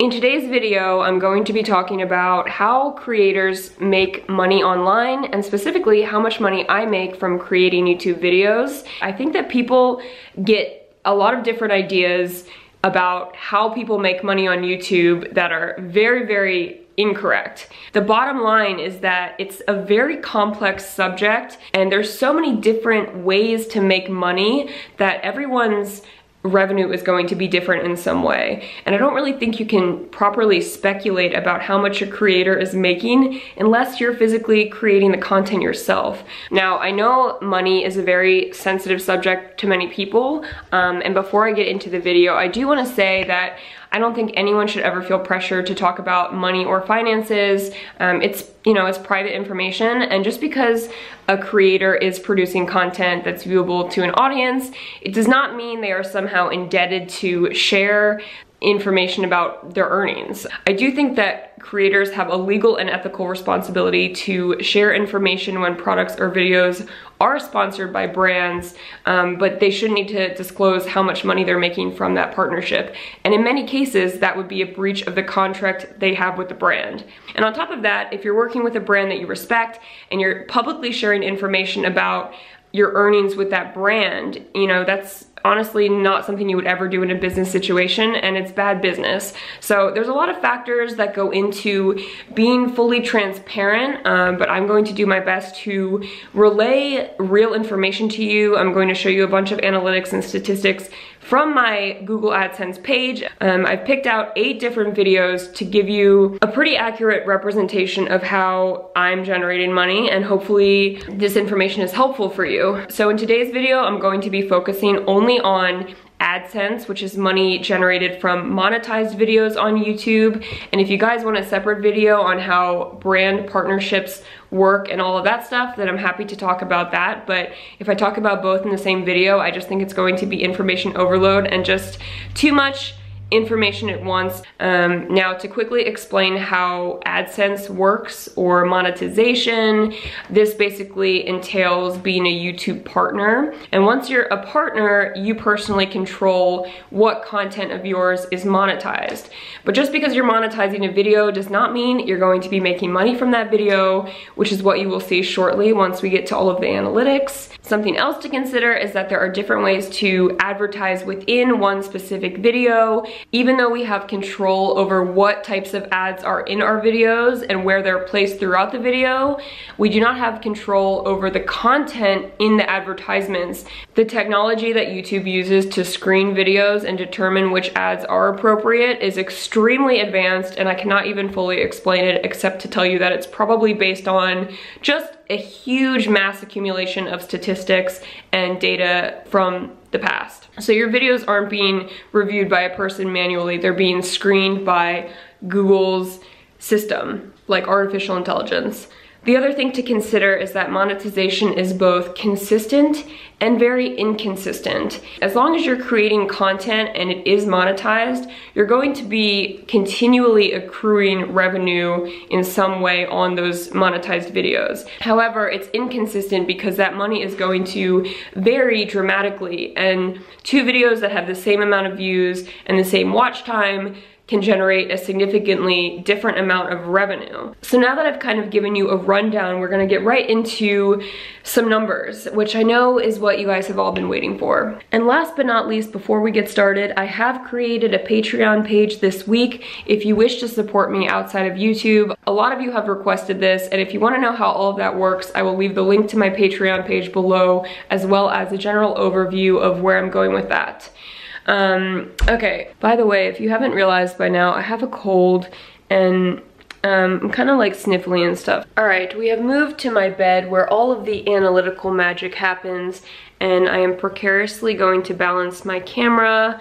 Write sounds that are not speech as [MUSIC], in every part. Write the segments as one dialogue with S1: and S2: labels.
S1: In today's video, I'm going to be talking about how creators make money online and specifically how much money I make from creating YouTube videos. I think that people get a lot of different ideas about how people make money on YouTube that are very, very incorrect. The bottom line is that it's a very complex subject and there's so many different ways to make money that everyone's revenue is going to be different in some way. And I don't really think you can properly speculate about how much a creator is making unless you're physically creating the content yourself. Now, I know money is a very sensitive subject to many people, um, and before I get into the video, I do wanna say that I don't think anyone should ever feel pressure to talk about money or finances. Um, it's, you know, it's private information. And just because a creator is producing content that's viewable to an audience, it does not mean they are somehow indebted to share information about their earnings. I do think that creators have a legal and ethical responsibility to share information when products or videos are sponsored by brands, um, but they shouldn't need to disclose how much money they're making from that partnership. And in many cases, that would be a breach of the contract they have with the brand. And on top of that, if you're working with a brand that you respect and you're publicly sharing information about your earnings with that brand, you know, that's honestly not something you would ever do in a business situation and it's bad business. So there's a lot of factors that go into being fully transparent, um, but I'm going to do my best to relay real information to you. I'm going to show you a bunch of analytics and statistics from my Google AdSense page. Um, I've picked out eight different videos to give you a pretty accurate representation of how I'm generating money and hopefully this information is helpful for you. So in today's video, I'm going to be focusing only on AdSense, which is money generated from monetized videos on YouTube. And if you guys want a separate video on how brand partnerships work and all of that stuff, then I'm happy to talk about that. But if I talk about both in the same video, I just think it's going to be information overload and just too much information at once. Um, now to quickly explain how AdSense works or monetization, this basically entails being a YouTube partner. And once you're a partner, you personally control what content of yours is monetized. But just because you're monetizing a video does not mean you're going to be making money from that video, which is what you will see shortly once we get to all of the analytics. Something else to consider is that there are different ways to advertise within one specific video even though we have control over what types of ads are in our videos and where they're placed throughout the video, we do not have control over the content in the advertisements. The technology that YouTube uses to screen videos and determine which ads are appropriate is extremely advanced and I cannot even fully explain it except to tell you that it's probably based on just a huge mass accumulation of statistics and data from the past. So your videos aren't being reviewed by a person manually, they're being screened by Google's system, like artificial intelligence. The other thing to consider is that monetization is both consistent and very inconsistent. As long as you're creating content and it is monetized, you're going to be continually accruing revenue in some way on those monetized videos. However, it's inconsistent because that money is going to vary dramatically and two videos that have the same amount of views and the same watch time can generate a significantly different amount of revenue. So now that I've kind of given you a rundown, we're gonna get right into some numbers, which I know is what you guys have all been waiting for. And last but not least, before we get started, I have created a Patreon page this week if you wish to support me outside of YouTube. A lot of you have requested this, and if you wanna know how all of that works, I will leave the link to my Patreon page below, as well as a general overview of where I'm going with that. Um, okay, by the way, if you haven't realized by now, I have a cold and um, I'm kind of like sniffly and stuff. All right, we have moved to my bed where all of the analytical magic happens and I am precariously going to balance my camera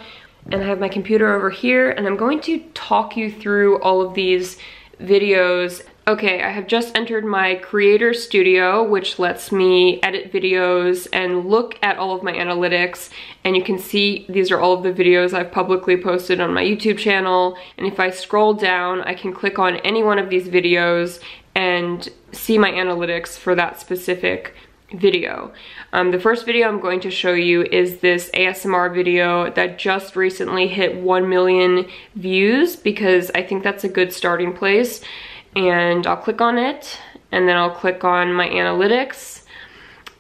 S1: and I have my computer over here and I'm going to talk you through all of these videos Okay, I have just entered my creator studio, which lets me edit videos and look at all of my analytics. And you can see these are all of the videos I've publicly posted on my YouTube channel. And if I scroll down, I can click on any one of these videos and see my analytics for that specific video. Um, the first video I'm going to show you is this ASMR video that just recently hit 1 million views because I think that's a good starting place. And I'll click on it and then I'll click on my analytics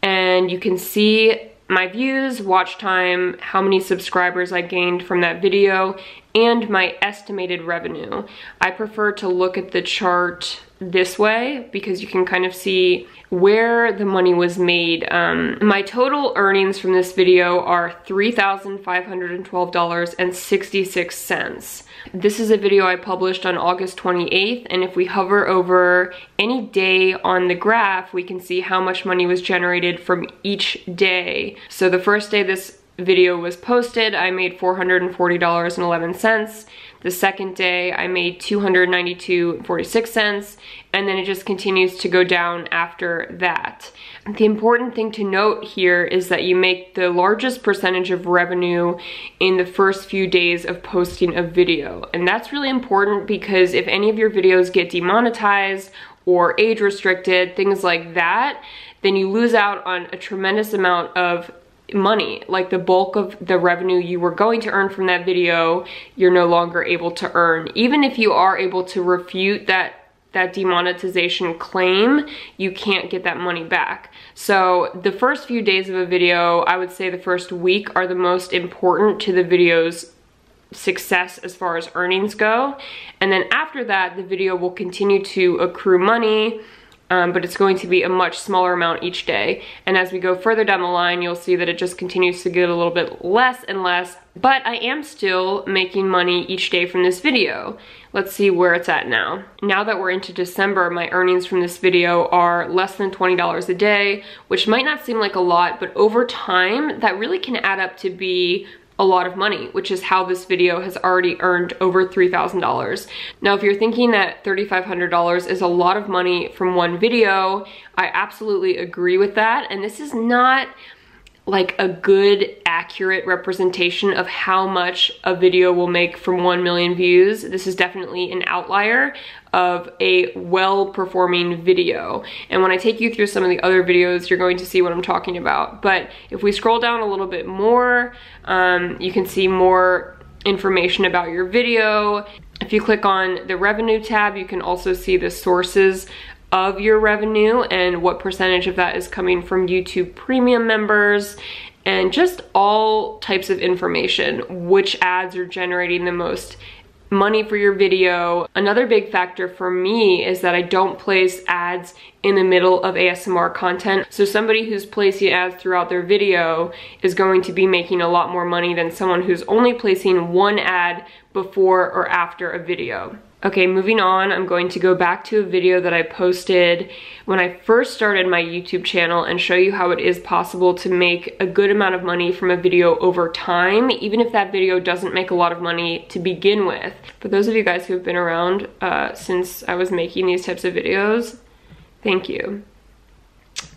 S1: and you can see my views, watch time, how many subscribers I gained from that video, and my estimated revenue. I prefer to look at the chart this way because you can kind of see where the money was made. Um, my total earnings from this video are $3,512.66. This is a video I published on August 28th and if we hover over any day on the graph we can see how much money was generated from each day. So the first day this video was posted I made $440.11 the second day I made 292.46 cents and then it just continues to go down after that. The important thing to note here is that you make the largest percentage of revenue in the first few days of posting a video. And that's really important because if any of your videos get demonetized or age restricted, things like that, then you lose out on a tremendous amount of money like the bulk of the revenue you were going to earn from that video you're no longer able to earn even if you are able to refute that that demonetization claim, you can't get that money back. So the first few days of a video, I would say the first week are the most important to the video's success as far as earnings go. And then after that, the video will continue to accrue money um, but it's going to be a much smaller amount each day. And as we go further down the line, you'll see that it just continues to get a little bit less and less, but I am still making money each day from this video. Let's see where it's at now. Now that we're into December, my earnings from this video are less than $20 a day, which might not seem like a lot, but over time, that really can add up to be a lot of money, which is how this video has already earned over $3,000. Now, if you're thinking that $3,500 is a lot of money from one video, I absolutely agree with that. And this is not like a good accurate representation of how much a video will make from 1 million views. This is definitely an outlier of a well-performing video. And when I take you through some of the other videos, you're going to see what I'm talking about. But if we scroll down a little bit more, um, you can see more information about your video. If you click on the revenue tab, you can also see the sources of your revenue and what percentage of that is coming from YouTube premium members and just all types of information, which ads are generating the most money for your video. Another big factor for me is that I don't place ads in the middle of ASMR content. So somebody who's placing ads throughout their video is going to be making a lot more money than someone who's only placing one ad before or after a video. Okay, moving on, I'm going to go back to a video that I posted when I first started my YouTube channel and show you how it is possible to make a good amount of money from a video over time, even if that video doesn't make a lot of money to begin with. For those of you guys who have been around uh, since I was making these types of videos, thank you.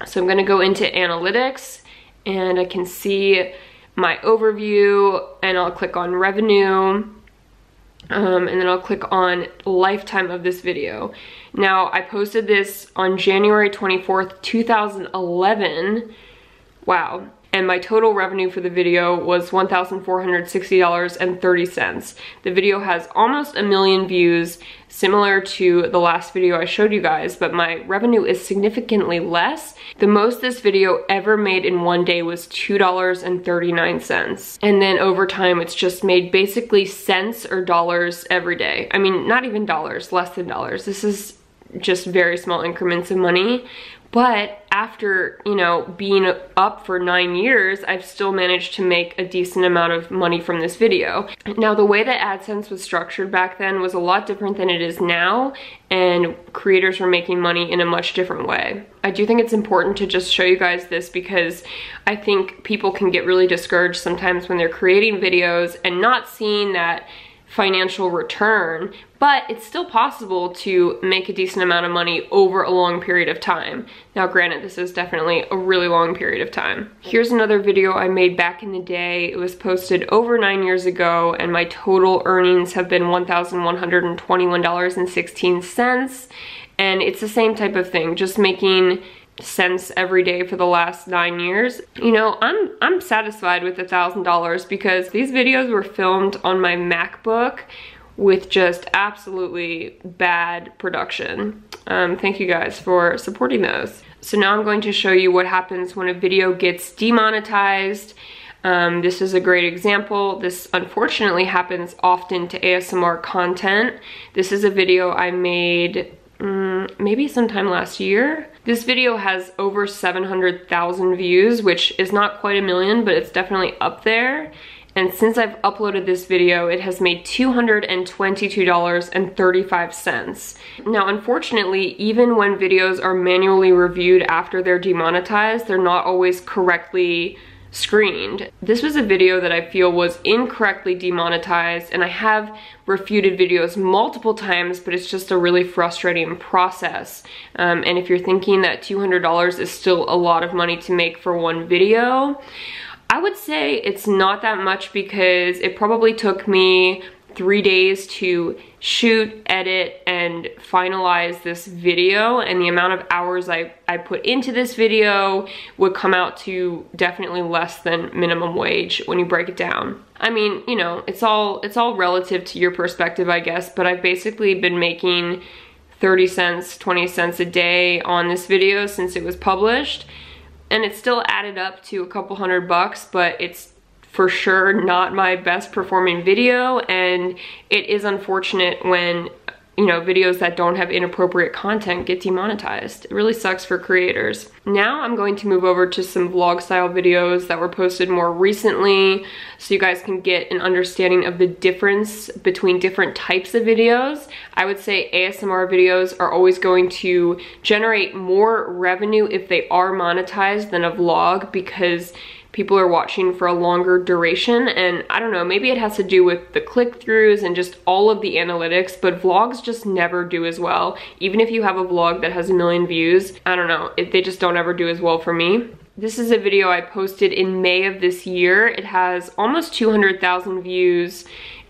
S1: So I'm gonna go into analytics and I can see my overview and I'll click on revenue um, and then I'll click on lifetime of this video. Now, I posted this on January 24th, 2011. Wow and my total revenue for the video was $1,460.30. The video has almost a million views, similar to the last video I showed you guys, but my revenue is significantly less. The most this video ever made in one day was $2.39. And then over time, it's just made basically cents or dollars every day. I mean, not even dollars, less than dollars. This is just very small increments of money, but after, you know, being up for nine years, I've still managed to make a decent amount of money from this video. Now, the way that AdSense was structured back then was a lot different than it is now, and creators were making money in a much different way. I do think it's important to just show you guys this because I think people can get really discouraged sometimes when they're creating videos and not seeing that financial return, but it's still possible to make a decent amount of money over a long period of time. Now granted, this is definitely a really long period of time. Here's another video I made back in the day. It was posted over nine years ago and my total earnings have been $1,121.16 and it's the same type of thing, just making cents every day for the last nine years, you know, I'm I'm satisfied with a thousand dollars because these videos were filmed on my MacBook with just absolutely bad production. Um, thank you guys for supporting those. So now I'm going to show you what happens when a video gets demonetized. Um, this is a great example. This unfortunately happens often to ASMR content. This is a video I made um, maybe sometime last year. This video has over 700,000 views, which is not quite a million, but it's definitely up there. And since I've uploaded this video, it has made $222.35. Now, unfortunately, even when videos are manually reviewed after they're demonetized, they're not always correctly screened. This was a video that I feel was incorrectly demonetized and I have refuted videos multiple times but it's just a really frustrating process. Um, and if you're thinking that $200 is still a lot of money to make for one video, I would say it's not that much because it probably took me three days to shoot, edit, and finalize this video and the amount of hours I, I put into this video would come out to definitely less than minimum wage when you break it down. I mean, you know, it's all it's all relative to your perspective, I guess, but I've basically been making 30 cents, 20 cents a day on this video since it was published. And it still added up to a couple hundred bucks, but it's for sure not my best performing video and it is unfortunate when you know, videos that don't have inappropriate content get demonetized. It really sucks for creators. Now I'm going to move over to some vlog style videos that were posted more recently so you guys can get an understanding of the difference between different types of videos. I would say ASMR videos are always going to generate more revenue if they are monetized than a vlog because people are watching for a longer duration and I don't know, maybe it has to do with the click-throughs and just all of the analytics, but vlogs just never do as well. Even if you have a vlog that has a million views, I don't know, it, they just don't ever do as well for me. This is a video I posted in May of this year. It has almost 200,000 views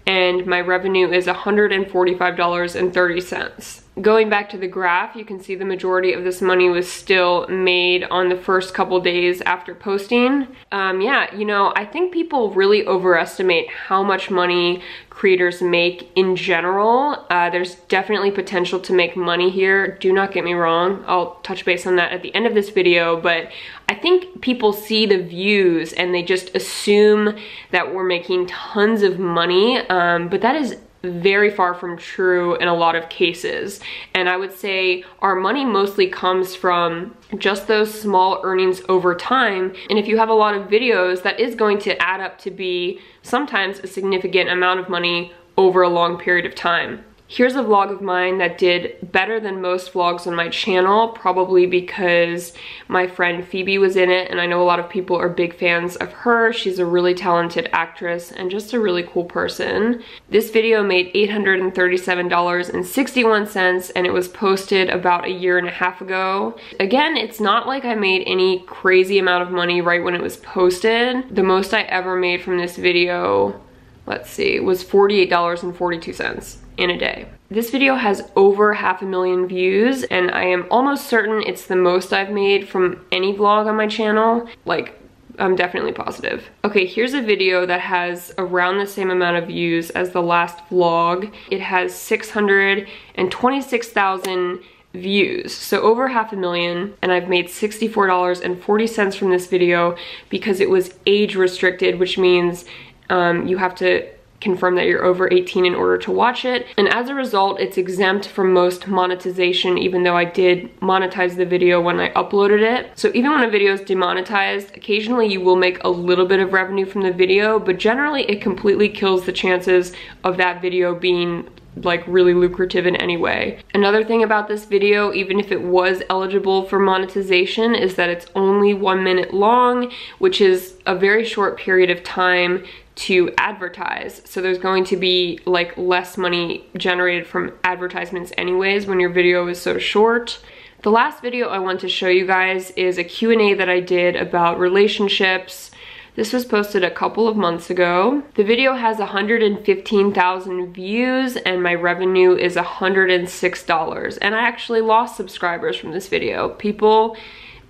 S1: and my revenue is $145.30. Going back to the graph, you can see the majority of this money was still made on the first couple days after posting. Um, yeah, you know, I think people really overestimate how much money creators make in general. Uh, there's definitely potential to make money here. Do not get me wrong. I'll touch base on that at the end of this video, but I think people see the views and they just assume that we're making tons of money, um, but that is very far from true in a lot of cases. And I would say our money mostly comes from just those small earnings over time. And if you have a lot of videos, that is going to add up to be sometimes a significant amount of money over a long period of time. Here's a vlog of mine that did better than most vlogs on my channel, probably because my friend Phoebe was in it, and I know a lot of people are big fans of her. She's a really talented actress and just a really cool person. This video made $837.61, and it was posted about a year and a half ago. Again, it's not like I made any crazy amount of money right when it was posted. The most I ever made from this video let's see, was $48.42 in a day. This video has over half a million views and I am almost certain it's the most I've made from any vlog on my channel. Like, I'm definitely positive. Okay, here's a video that has around the same amount of views as the last vlog. It has 626,000 views, so over half a million, and I've made $64.40 from this video because it was age restricted, which means um, you have to confirm that you're over 18 in order to watch it. And as a result, it's exempt from most monetization, even though I did monetize the video when I uploaded it. So even when a video is demonetized, occasionally you will make a little bit of revenue from the video, but generally it completely kills the chances of that video being like really lucrative in any way. Another thing about this video, even if it was eligible for monetization, is that it's only one minute long, which is a very short period of time to advertise. So there's going to be like less money generated from advertisements anyways when your video is so short. The last video I want to show you guys is a Q&A that I did about relationships, this was posted a couple of months ago. The video has 115,000 views and my revenue is $106. And I actually lost subscribers from this video. People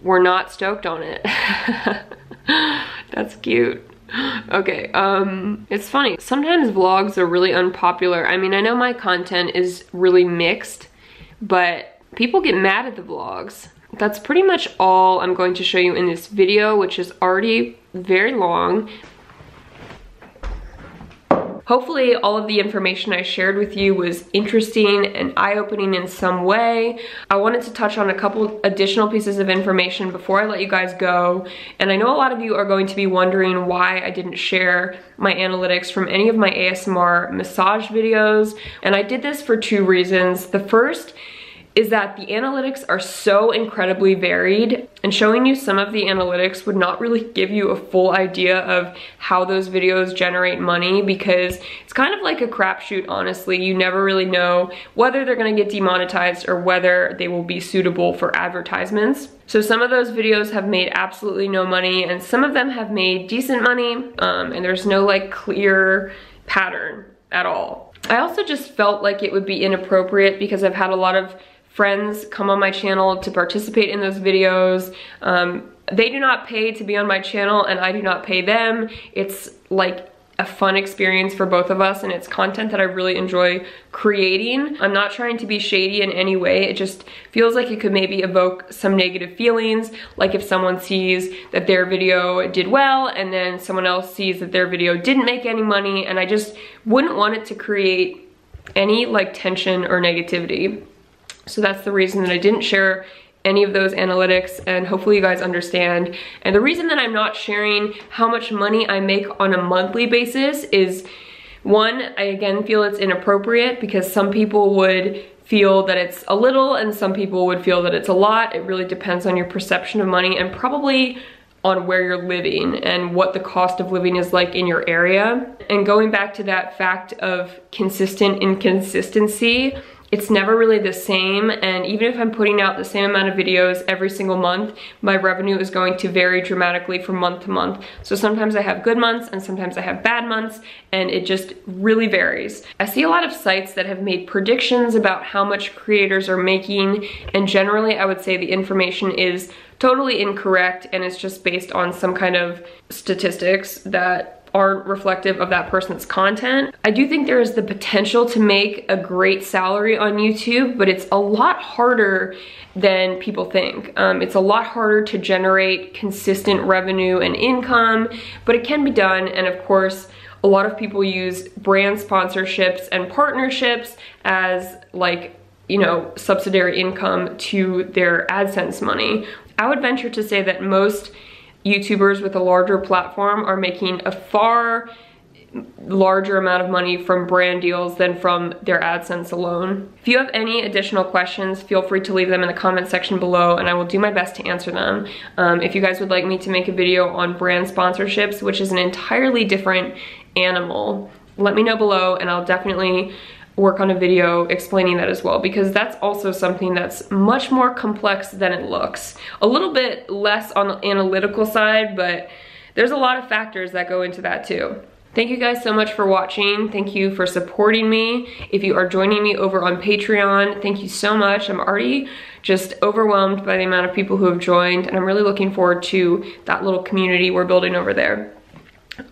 S1: were not stoked on it. [LAUGHS] That's cute. [LAUGHS] Okay, um, it's funny. Sometimes vlogs are really unpopular. I mean, I know my content is really mixed, but people get mad at the vlogs. That's pretty much all I'm going to show you in this video, which is already very long, Hopefully all of the information I shared with you was interesting and eye-opening in some way. I wanted to touch on a couple additional pieces of information before I let you guys go. And I know a lot of you are going to be wondering why I didn't share my analytics from any of my ASMR massage videos. And I did this for two reasons. The first is that the analytics are so incredibly varied and showing you some of the analytics would not really give you a full idea of how those videos generate money because it's kind of like a crapshoot honestly. You never really know whether they're gonna get demonetized or whether they will be suitable for advertisements. So some of those videos have made absolutely no money and some of them have made decent money um, and there's no like clear pattern at all. I also just felt like it would be inappropriate because I've had a lot of friends come on my channel to participate in those videos. Um, they do not pay to be on my channel and I do not pay them. It's like a fun experience for both of us and it's content that I really enjoy creating. I'm not trying to be shady in any way. It just feels like it could maybe evoke some negative feelings. Like if someone sees that their video did well and then someone else sees that their video didn't make any money and I just wouldn't want it to create any like tension or negativity. So that's the reason that I didn't share any of those analytics and hopefully you guys understand. And the reason that I'm not sharing how much money I make on a monthly basis is one, I again feel it's inappropriate because some people would feel that it's a little and some people would feel that it's a lot. It really depends on your perception of money and probably on where you're living and what the cost of living is like in your area. And going back to that fact of consistent inconsistency, it's never really the same and even if I'm putting out the same amount of videos every single month, my revenue is going to vary dramatically from month to month. So sometimes I have good months and sometimes I have bad months and it just really varies. I see a lot of sites that have made predictions about how much creators are making and generally I would say the information is totally incorrect and it's just based on some kind of statistics that aren't reflective of that person's content. I do think there is the potential to make a great salary on YouTube, but it's a lot harder than people think. Um, it's a lot harder to generate consistent revenue and income, but it can be done. And of course, a lot of people use brand sponsorships and partnerships as like, you know, subsidiary income to their AdSense money. I would venture to say that most YouTubers with a larger platform are making a far larger amount of money from brand deals than from their AdSense alone. If you have any additional questions, feel free to leave them in the comment section below and I will do my best to answer them. Um, if you guys would like me to make a video on brand sponsorships, which is an entirely different animal, let me know below and I'll definitely work on a video explaining that as well because that's also something that's much more complex than it looks. A little bit less on the analytical side, but there's a lot of factors that go into that too. Thank you guys so much for watching. Thank you for supporting me. If you are joining me over on Patreon, thank you so much. I'm already just overwhelmed by the amount of people who have joined and I'm really looking forward to that little community we're building over there.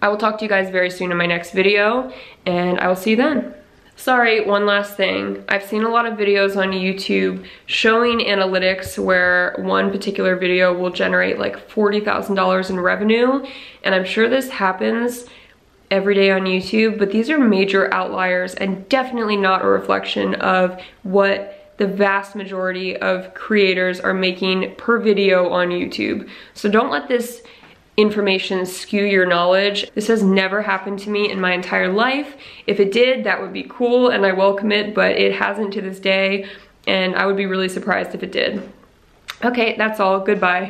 S1: I will talk to you guys very soon in my next video and I will see you then. Sorry, one last thing. I've seen a lot of videos on YouTube showing analytics where one particular video will generate like $40,000 in revenue. And I'm sure this happens every day on YouTube, but these are major outliers and definitely not a reflection of what the vast majority of creators are making per video on YouTube. So don't let this information skew your knowledge. This has never happened to me in my entire life. If it did, that would be cool and I welcome it, but it hasn't to this day and I would be really surprised if it did. Okay, that's all. Goodbye.